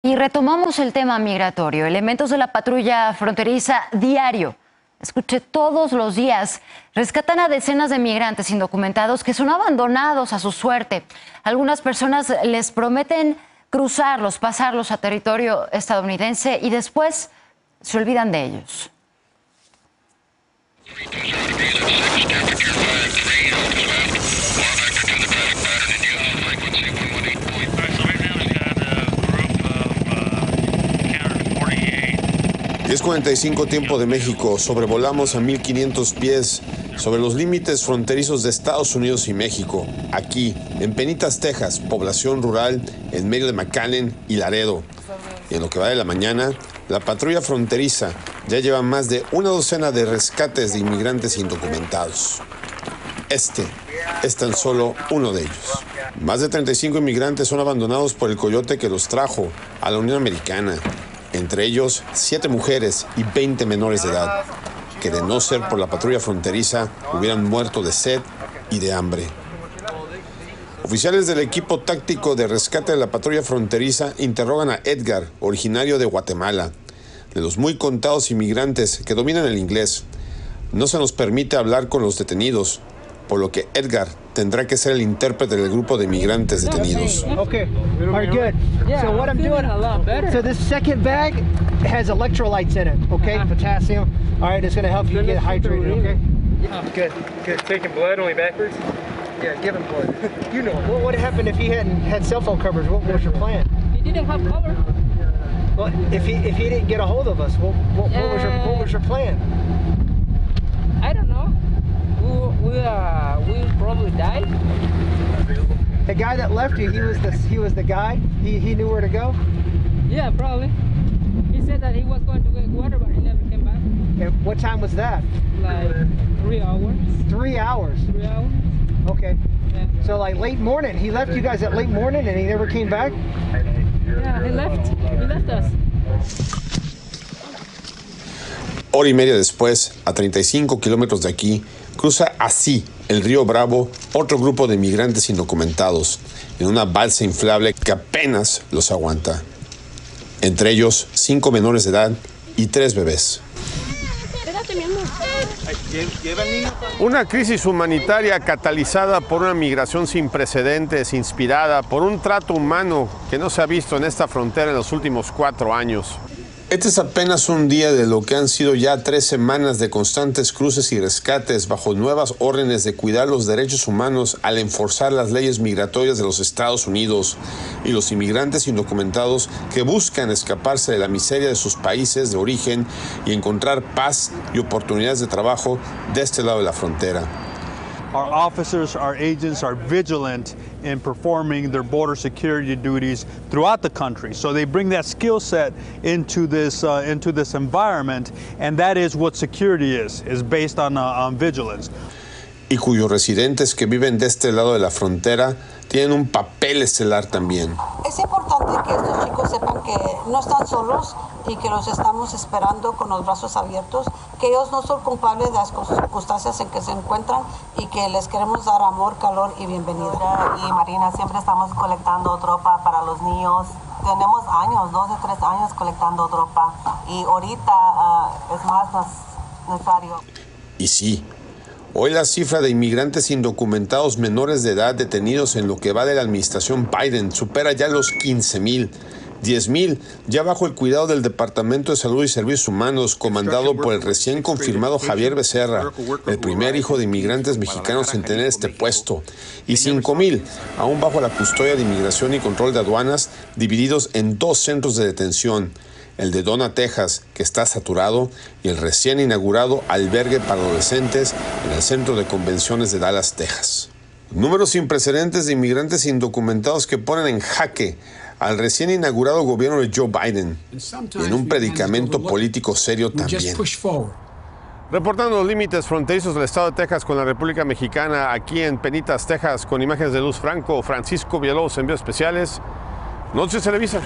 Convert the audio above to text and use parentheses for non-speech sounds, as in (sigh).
Y retomamos el tema migratorio. Elementos de la patrulla fronteriza diario, escuché todos los días, rescatan a decenas de migrantes indocumentados que son abandonados a su suerte. Algunas personas les prometen cruzarlos, pasarlos a territorio estadounidense y después se olvidan de ellos. ...10.45 tiempo de México, sobrevolamos a 1500 pies sobre los límites fronterizos de Estados Unidos y México, aquí, en Penitas, Texas, población rural en medio de McAllen y Laredo. Y en lo que va de la mañana, la patrulla fronteriza ya lleva más de una docena de rescates de inmigrantes indocumentados. Este es tan solo uno de ellos. Más de 35 inmigrantes son abandonados por el coyote que los trajo a la Unión Americana entre ellos siete mujeres y 20 menores de edad, que de no ser por la patrulla fronteriza hubieran muerto de sed y de hambre. Oficiales del equipo táctico de rescate de la patrulla fronteriza interrogan a Edgar, originario de Guatemala. De los muy contados inmigrantes que dominan el inglés, no se nos permite hablar con los detenidos, por lo que Edgar tendrá que ser el intérprete del grupo de migrantes detenidos. Okay, all right, good. So what I'm doing, a lot better. so this second bag has electrolytes in it, okay, uh-huh. potassium. All right, it's going to help you get hydrated, okay? Yeah. Good, good. Taking blood only backwards? Yeah, give him blood. (laughs) you know, what would have happened if he hadn't had cell phone coverage? What was your plan? He didn't have cover. Well, if he if he didn't get a hold of us, what, what, what was your what was your plan? The guy that left you, he was the he was the guide. He he knew where to go. Yeah, probably. He said that he was going to get water, but he never came back. And what time was that? Like three hours. Three hours. Three hours. Okay. Yeah. So like late morning, he left you guys at late morning, and he never came back. Yeah, he left. He left us. Hora y media después, a 35 kilómetros de aquí, cruza así el río Bravo otro grupo de migrantes indocumentados en una balsa inflable que apenas los aguanta. Entre ellos, cinco menores de edad y tres bebés. Una crisis humanitaria catalizada por una migración sin precedentes, inspirada por un trato humano que no se ha visto en esta frontera en los últimos cuatro años. Este es apenas un día de lo que han sido ya tres semanas de constantes cruces y rescates bajo nuevas órdenes de cuidar los derechos humanos al enforzar las leyes migratorias de los Estados Unidos y los inmigrantes indocumentados que buscan escaparse de la miseria de sus países de origen y encontrar paz y oportunidades de trabajo de este lado de la frontera. Our officers, our agents are vigilant in performing their border security duties throughout the country. So they bring that skill set into this uh, into this environment, and that is what security is is based on, uh, on vigilance. Y cuyos residentes que viven de este lado de la frontera tienen un papel estelar también. Es importante que estos chicos sepan que no están solos y que los estamos esperando con los brazos abiertos, que ellos no son culpables de las circunstancias en que se encuentran y que les queremos dar amor, calor y bienvenida. Y Marina, siempre estamos colectando tropa para los niños. Tenemos años, dos o tres años colectando tropa y ahorita ah, es más necesario. Y sí, hoy la cifra de inmigrantes indocumentados menores de edad detenidos en lo que va de la administración Biden supera ya los 15 mil. 10 mil ya bajo el cuidado del Departamento de Salud y Servicios Humanos, comandado por el recién confirmado Javier Becerra, el primer hijo de inmigrantes mexicanos en tener este puesto, y 5 mil aún bajo la custodia de Inmigración y Control de Aduanas, divididos en dos centros de detención, el de Donna, Texas, que está saturado, y el recién inaugurado albergue para adolescentes en el Centro de Convenciones de Dallas, Texas. Números sin precedentes de inmigrantes indocumentados que ponen en jaque al recién inaugurado gobierno de Joe Biden y en un predicamento político serio también. Reportando los límites fronterizos del estado de Texas con la República Mexicana, aquí en Penitas, Texas, con imágenes de Luz Franco, Francisco Villalobos, envíos especiales. Noches Televisa.